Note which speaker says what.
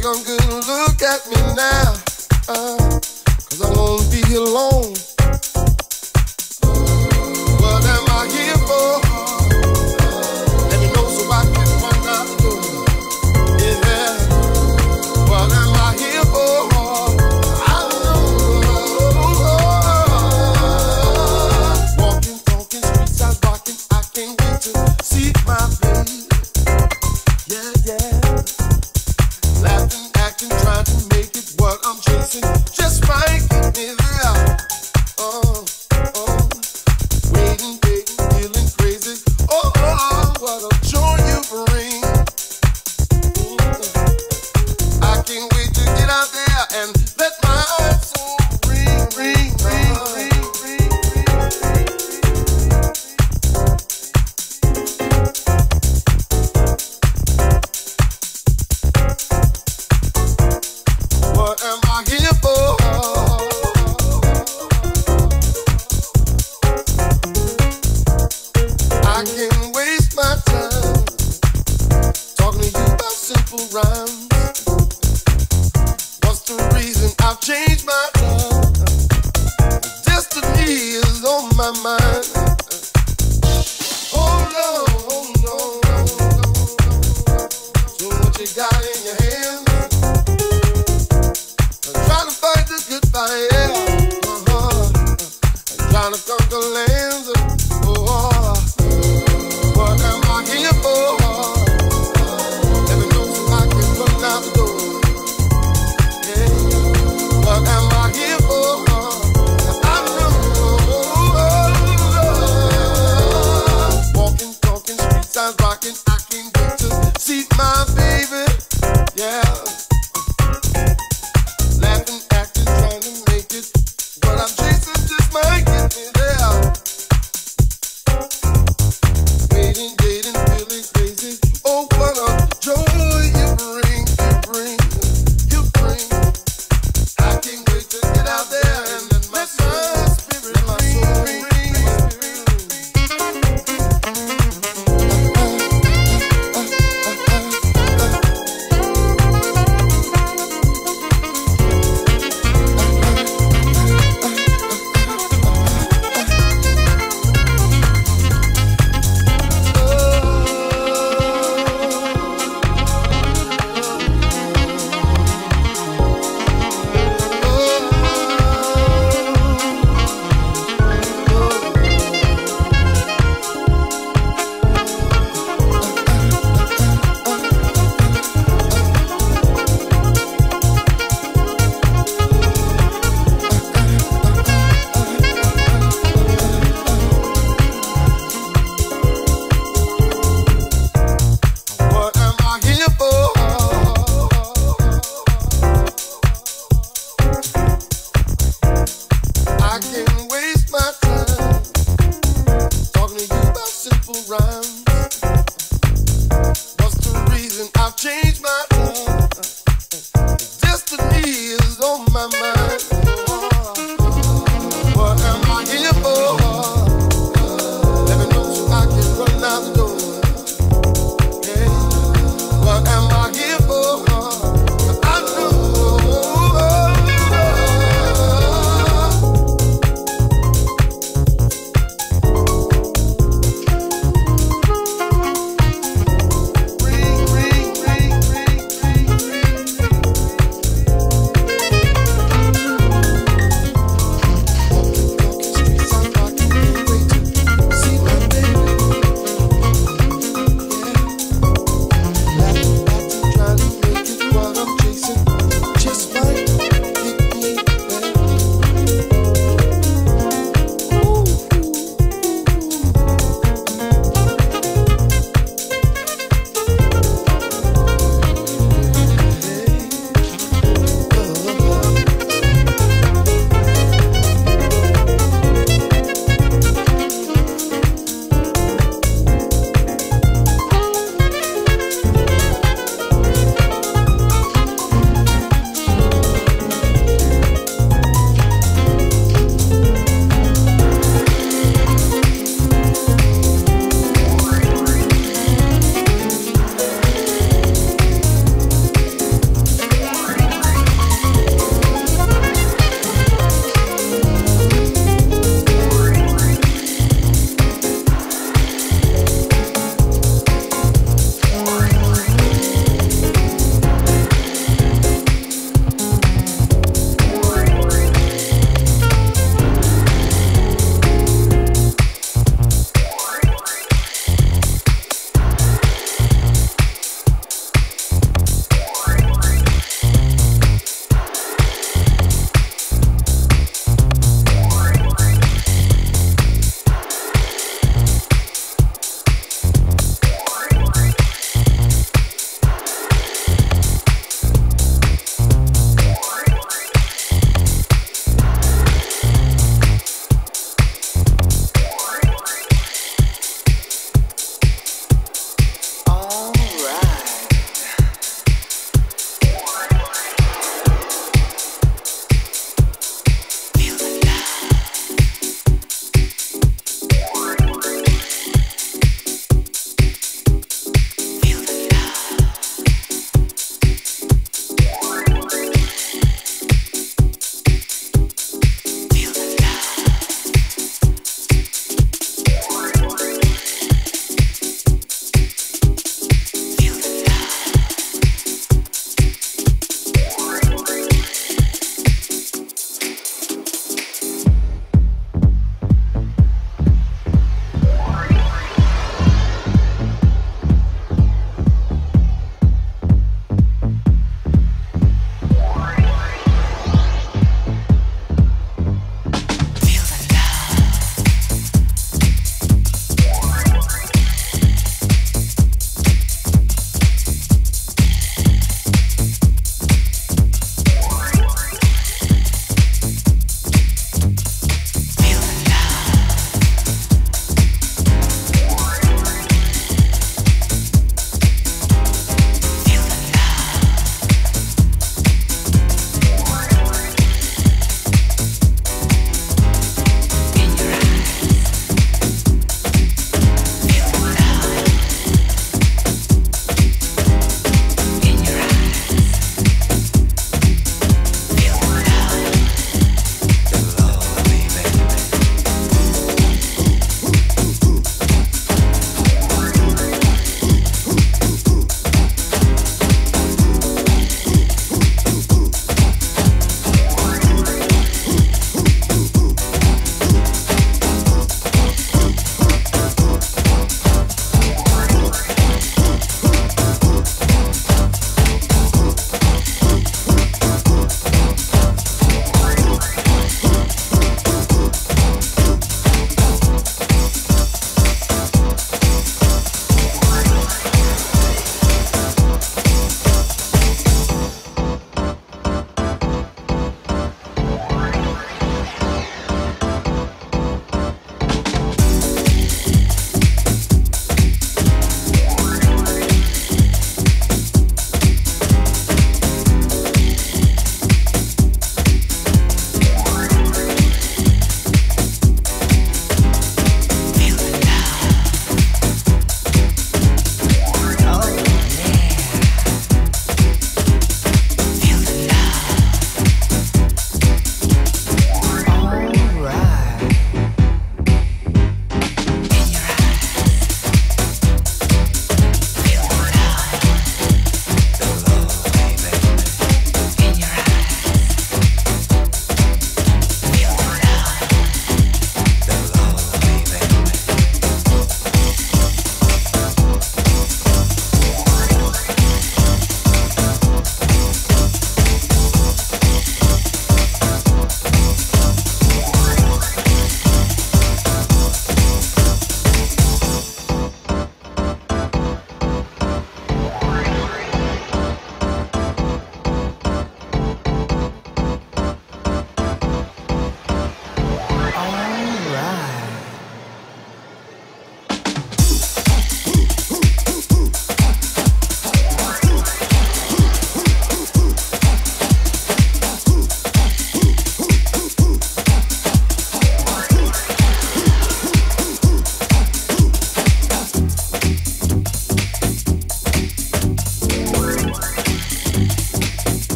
Speaker 1: take a good look at me now. Uh, Cause I won't be alone.